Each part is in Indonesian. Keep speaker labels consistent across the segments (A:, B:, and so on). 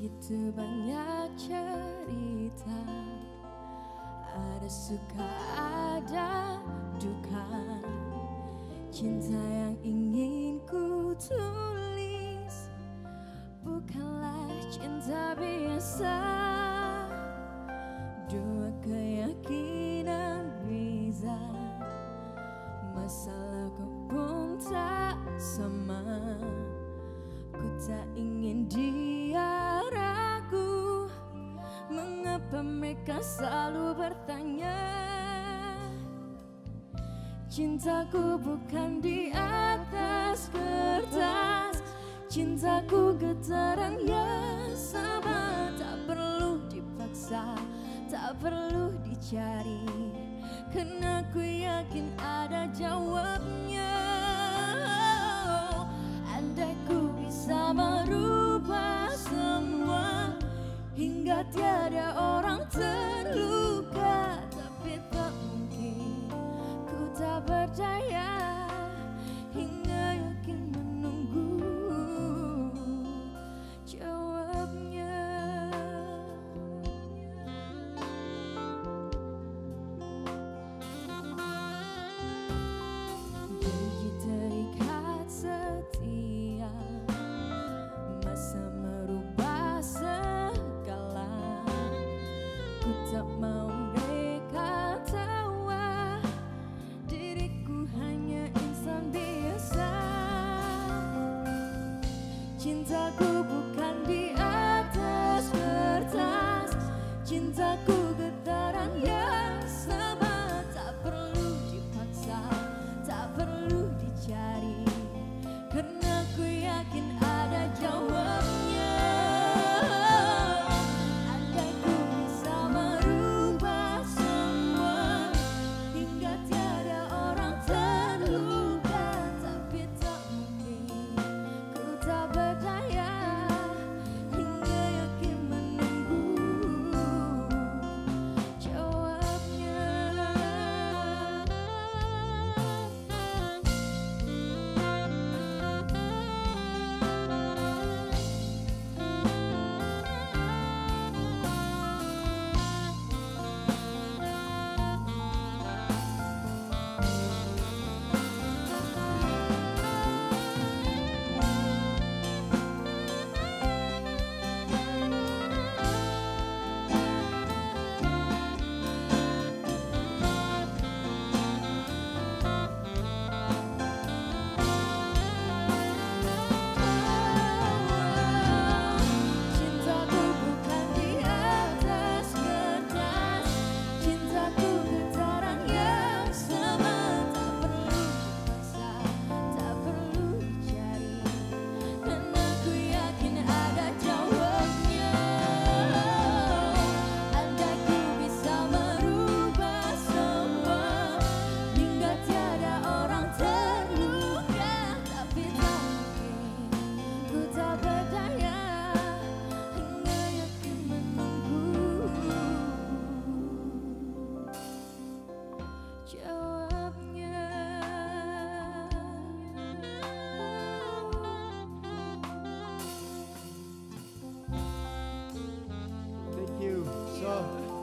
A: Begitu banyak cerita. Ada suka ada duka. Cinta yang ingin ku tulis Bukanlah cinta biasa. Dua keyakinan beza. Masalahku pun tak sama. Ku tak ingin dia Mereka selalu bertanya. Cintaku bukan di atas kertas. Cintaku getaran yang sama. Tak perlu dipaksa Tak perlu dicari. Karena ku yakin ada jawabnya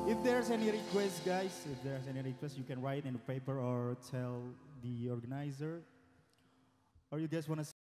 B: if there's any request, guys, if there's any request, you can write in the paper or tell the organizer. Or you guys want to